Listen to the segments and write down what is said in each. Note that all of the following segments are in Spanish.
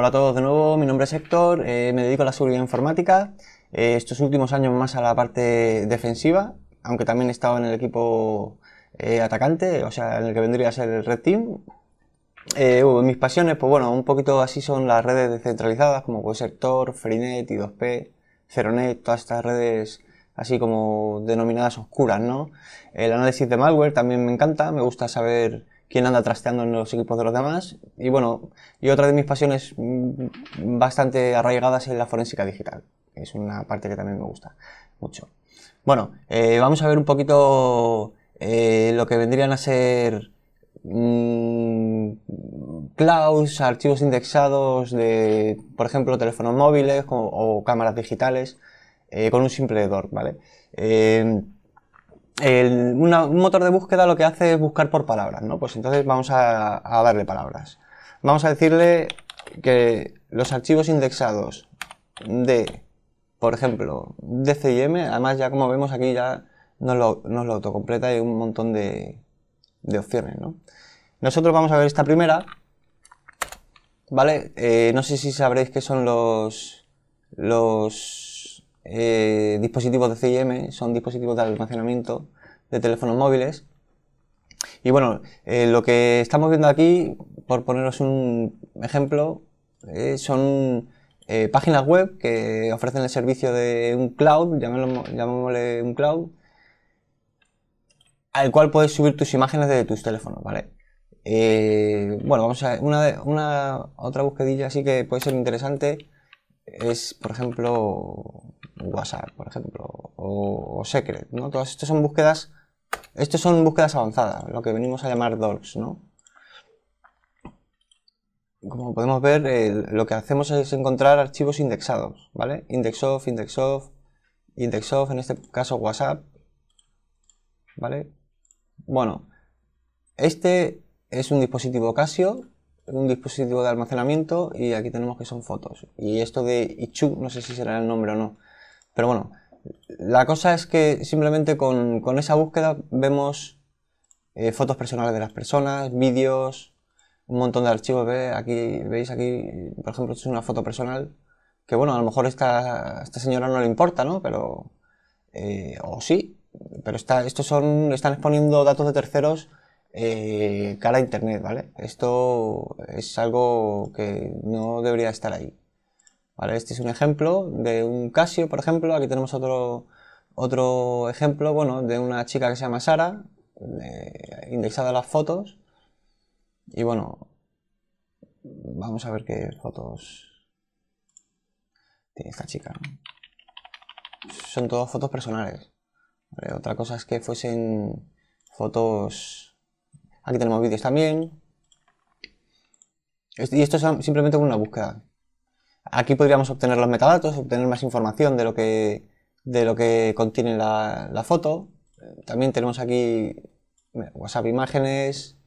Hola a todos de nuevo, mi nombre es Héctor, eh, me dedico a la seguridad informática, eh, estos últimos años más a la parte defensiva, aunque también he estado en el equipo eh, atacante, o sea, en el que vendría a ser el Red Team. mis pasiones, pues bueno, un poquito así son las redes descentralizadas, como puede ser Tor, Freenet, I2P, Ceronet, todas estas redes así como denominadas oscuras, ¿no? El análisis de malware también me encanta, me gusta saber quién anda trasteando en los equipos de los demás. Y bueno, y otra de mis pasiones mm, bastante arraigadas es la forénsica digital. Es una parte que también me gusta mucho. Bueno, eh, vamos a ver un poquito eh, lo que vendrían a ser mmm, clouds, archivos indexados de, por ejemplo, teléfonos móviles o, cámaras digitales eh, con un simple DOR, ¿vale? Un motor de búsqueda lo que hace es buscar por palabras, ¿no? Pues entonces vamos a, darle palabras. Vamos a decirle que los archivos indexados de, por ejemplo, DCIM, además ya como vemos aquí ya nos lo, nos lo autocompleta y hay un montón de, opciones, ¿no? Nosotros vamos a ver esta primera, ¿vale? Eh, no sé si sabréis qué son los, los eh, dispositivos de CIM, son dispositivos de almacenamiento de teléfonos móviles. Y bueno, eh, lo que estamos viendo aquí, por poneros un ejemplo, eh, son páginas web que ofrecen el servicio de un cloud, llamémosle un cloud, al cual puedes subir tus imágenes de tus teléfonos, ¿vale? bueno, vamos a ver, una, una otra busquedilla así que puede ser interesante es, por ejemplo, WhatsApp, por ejemplo, o, Secret, ¿no? Todas estas son búsquedas, estas son búsquedas avanzadas, lo que venimos a llamar DORs, ¿no? Como podemos ver, lo que hacemos es encontrar archivos indexados, ¿vale? Indexof, indexof, indexof, en este caso WhatsApp, ¿vale? Bueno, este es un dispositivo Casio un dispositivo de almacenamiento y aquí tenemos que son fotos. Y esto de Ichu, no sé si será el nombre o no. Pero bueno, la cosa es que simplemente con, esa búsqueda vemos eh, fotos personales de las personas, vídeos, un montón de archivos. Aquí, veis aquí, por ejemplo, esto es una foto personal. Que bueno, a lo mejor esta, esta señora no le importa, ¿no? Pero, eh, o sí, pero está, estos son, están exponiendo datos de terceros eh, cara a Internet, ¿vale? Esto es algo que no debería estar ahí. ¿Vale? Este es un ejemplo de un Casio, por ejemplo. Aquí tenemos otro, otro ejemplo, bueno, de una chica que se llama Sara, indexada las fotos. Y bueno, vamos a ver qué fotos tiene esta chica. Son todas fotos personales. Otra cosa es que fuesen fotos Aquí tenemos vídeos también. Y esto es simplemente una búsqueda. Aquí podríamos obtener los metadatos, obtener más información de lo que, de lo que contiene la, foto. También tenemos aquí WhatsApp imágenes,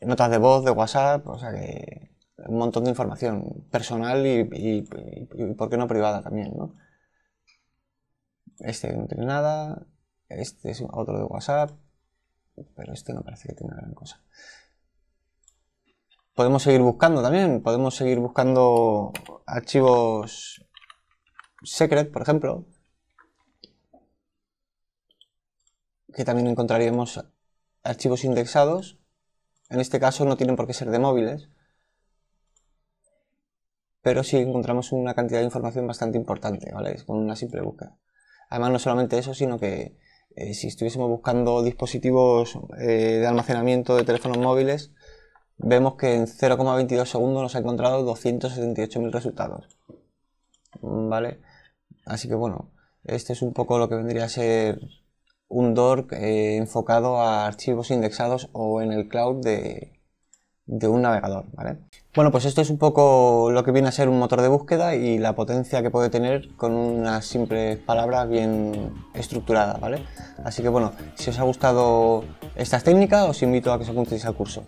notas de voz de WhatsApp, o sea que un montón de información personal y, y, por qué no privada también, ¿no? Este no tiene nada, este es otro de WhatsApp, pero este no parece que tenga gran cosa. Podemos seguir buscando también, podemos seguir buscando archivos secret, por ejemplo, que también encontraríamos archivos indexados. En este caso no tienen por qué ser de móviles, pero sí encontramos una cantidad de información bastante importante, ¿vale? Con una simple búsqueda. Además, no solamente eso, sino que eh, si estuviésemos buscando dispositivos eh, de almacenamiento de teléfonos móviles, vemos que en 0,22 segundos nos ha encontrado 278.000 resultados. ¿Vale? Así que bueno, este es un poco lo que vendría a ser un DORC eh, enfocado a archivos indexados o en el cloud de, de un navegador, ¿vale? Bueno, pues esto es un poco lo que viene a ser un motor de búsqueda y la potencia que puede tener con unas simples palabras bien estructuradas, ¿vale? Así que bueno, si os ha gustado esta técnica, os invito a que os apuntéis al curso.